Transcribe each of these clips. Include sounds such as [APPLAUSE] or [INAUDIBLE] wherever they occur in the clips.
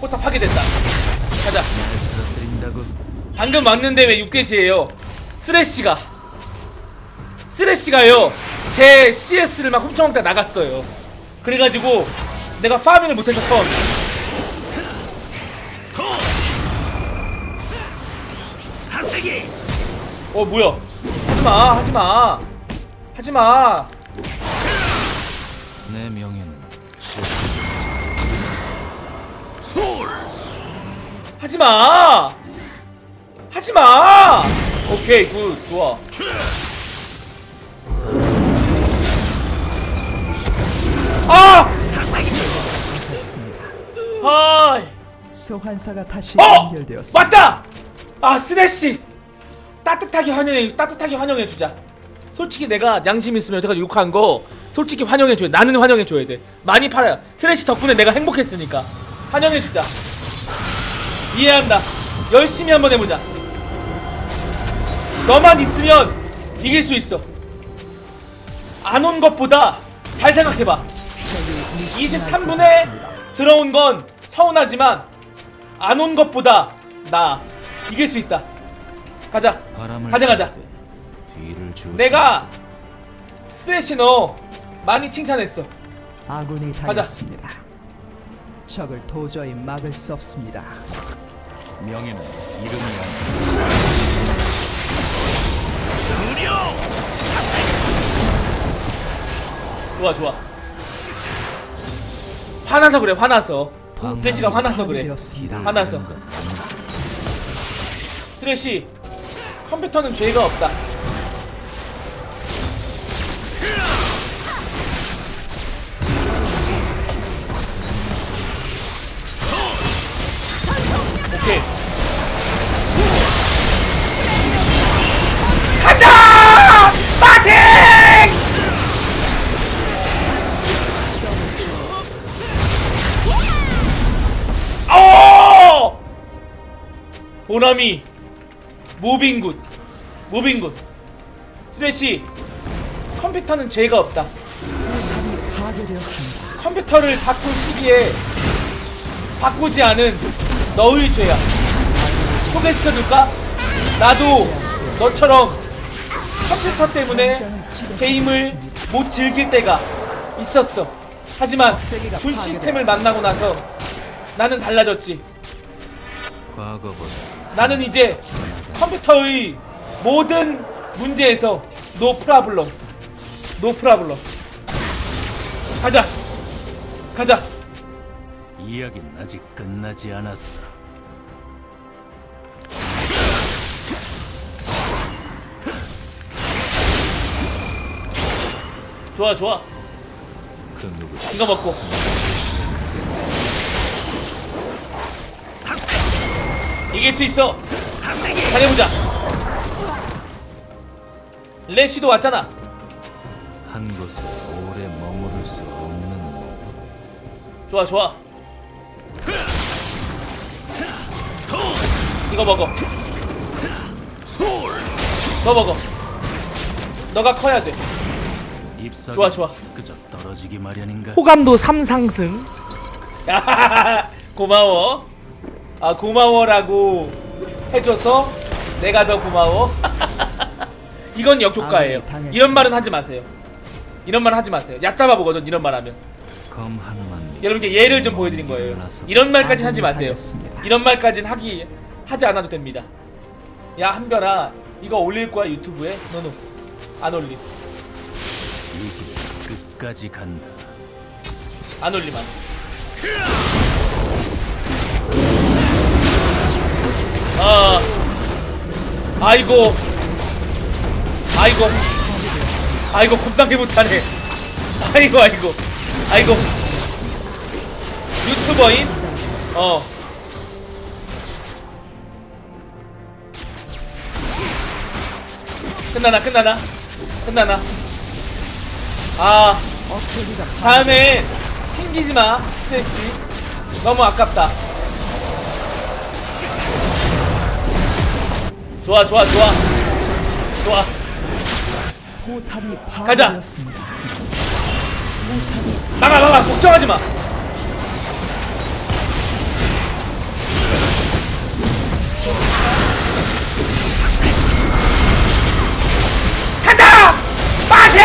포탑 파괴됐다. 가자. 방금 왔는데 왜 6대시에요? 쓰레쉬가. 쓰레쉬가요. 제 CS를 막 훔쳐먹다 나갔어요. 그래가지고 내가 파밍을 못해서 처음. 어 뭐야? 하지마 하지마. 하지마. 내 명예는 솔 하지마 하지마 오케이 good 좋아 아! 아! 소환사가 다시 어! 연결되었습니다. 맞다! 아 쓰레쉬 따뜻하게 환영해 따뜻하게 환영해 주자. 솔직히 내가 양심 있으면 여태까지 욕한 거 솔직히 환영해 줘야 나는 환영해 줘야 돼. 많이 팔아요. 스네시 덕분에 내가 행복했으니까 환영해 주자. 이해한다. 열심히 한번 해보자. 너만 있으면 이길 수 있어. 안 온 것보다 잘 생각해봐. 23분에 들어온 건 서운하지만 안 온 것보다 나 이길 수 있다. 가자. 가자 가자. 내가 스레시 너 많이 칭찬했어. 아군이 가자. 적을 도저히 막을 수 없습니다. 명예는 이름이 아니야 좋아 좋아. 화나서 그래 화나서. 스레시가 화나서 그래. 화나서. 스레시 컴퓨터는 죄가 없다. 보람이 무빙굿 무빙굿 수레씨 컴퓨터는 죄가 없다. 컴퓨터를 바꿀 시기에 바꾸지 않은 너의 죄야 소개시켜줄까? 나도 너처럼 컴퓨터 때문에 게임을 못 즐길 때가 있었어 하지만 준 시스템을 만나고 나서 나는 달라졌지 과거보다 나는 이제 컴퓨터의 모든 문제에서 no problem no problem 가자. 가자. 이야기는 아직 끝나지 않았어. 좋아 좋아. 그 누구 이거 먹고 이길 수 있어. 잘해보자. 레시도 왔잖아. 한 곳에 오래 머무를 수 없는 몸 좋아 좋아. 이거 먹어. 너 먹어. 너가 커야 돼. 좋아, 좋아. 그저 떨어지기 마련인가? 호감도 3상승. [LAUGHS] 고마워 아 고마워라고 해줘서 내가 더 고마워. [LAUGHS] 이건 역효과예요. 이런 말은 하지 마세요. 이런 말 하지 마세요. 얕잡아 보거든 이런 말 하면. 여러분께 예를 좀 보여드린 거예요. 이런 말까지는 하지 마세요. 이런 말까지는 하기 하지 않아도 됩니다. 야 한별아 이거 올릴 거야 유튜브에? 너는 안 올림. 끝까지 간다. 안 올리만 아 아이고. 아이고. 아이고 겁나게 못하네. 아이고 아이고. 아이고. 유튜버인? 어. 끝나나 끝나나? 끝나나? 아. 다음에 튕기지마 스테이시 너무 아깝다 좋아 좋아 좋아. 좋아. 포탑이 가자. 막아 막아 걱정하지마. 간다! 빠세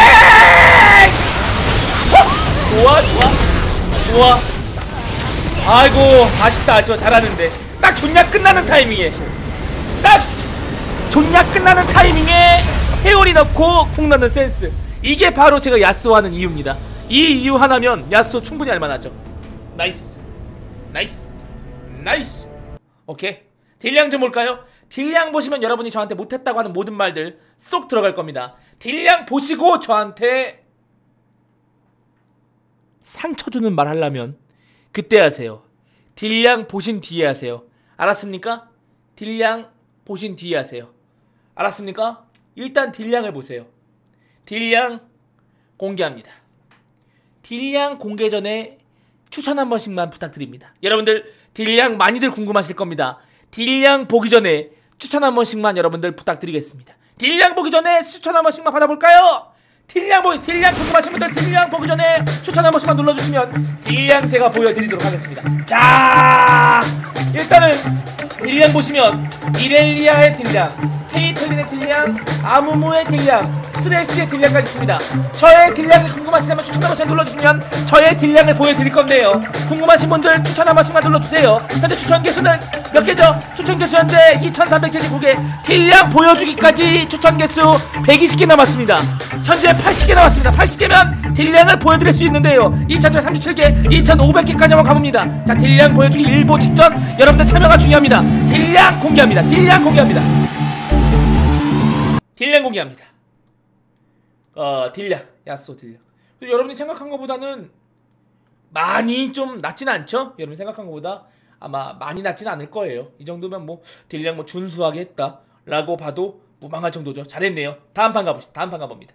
좋아 좋아. 좋아. 아이고 아쉽다. 저 잘하는데. 딱 존냐? 끝나는 타이밍에. 딱! 존냐 끝나는 타이밍에 회오리 넣고 쿵 넣는 센스 이게 바로 제가 야스오 하는 이유입니다 이 이유 하나면 야스오 충분히 할만하죠 nice nice nice 오케이 딜량 좀 볼까요? 딜량 보시면 여러분이 저한테 못했다고 하는 모든 말들 쏙 들어갈 겁니다 딜량 보시고 저한테 상처 주는 말 하려면 그때 하세요. 딜량 보신 뒤에 하세요. 알았습니까? 딜량 보신 뒤에 하세요. 알았습니까? 일단 딜량을 보세요. 딜량 공개합니다. 딜량 공개 전에 추천 한 번씩만 부탁드립니다. 여러분들 딜량 많이들 궁금하실 겁니다. 딜량 보기 전에 추천 한 번씩만 여러분들 부탁드리겠습니다. 딜량 보기 전에 추천 한 번씩만 받아볼까요? 딜량 보기 딜량 궁금하신 분들 딜량 보기 전에 추천 한 번씩만 눌러주시면 딜량 제가 보여드리도록 하겠습니다. 자 일단은 딜량 보시면 이렐리아의 딜량, 케이틀린의 딜량, 아무무의 딜량, 스레시의 딜량까지 있습니다. 저의 딜량이 궁금하시다면 추천 한 번씩 눌러주시면 저의 딜량을 보여드릴 건데요. 궁금하신 분들 추천 한 번씩만 눌러주세요. 현재 추천 개수는 몇 개죠? 추천 개수 현재 2,379개, 딜량 보여주기까지 추천 개수 120개 남았습니다. 현재 80개 남았습니다. 80개면 딜량을 보여드릴 수 있는데요. 2,737개, 2,500개까지만 가봅니다. 자, 딜량 보여주기 일보 직전 여러분들 참여가 중요합니다. 딜량 공개합니다. 딜량 공개합니다. 딜량 공개합니다. 어, 딜량. 야쏘 딜량. 여러분이 생각한 것보다는 많이 좀 낮진 않죠? 여러분이 생각한 것보다 아마 많이 낮진 않을 거예요. 이 정도면 뭐 딜량 뭐 준수하게 했다라고 봐도 무방할 정도죠. 잘했네요. 다음 판 가봅시다. 다음 판 가봅니다.